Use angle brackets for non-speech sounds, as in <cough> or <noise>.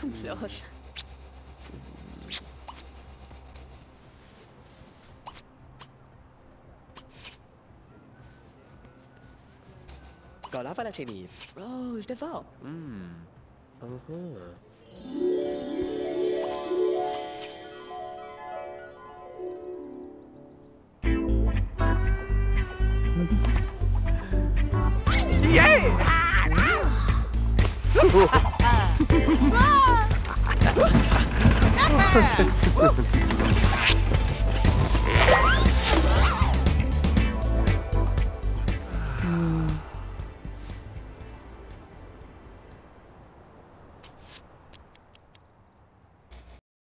Complot. Gọi lá phải là chị nỉ. Oh, default. Yeah. <laughs>